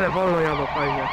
再包容 wolno 下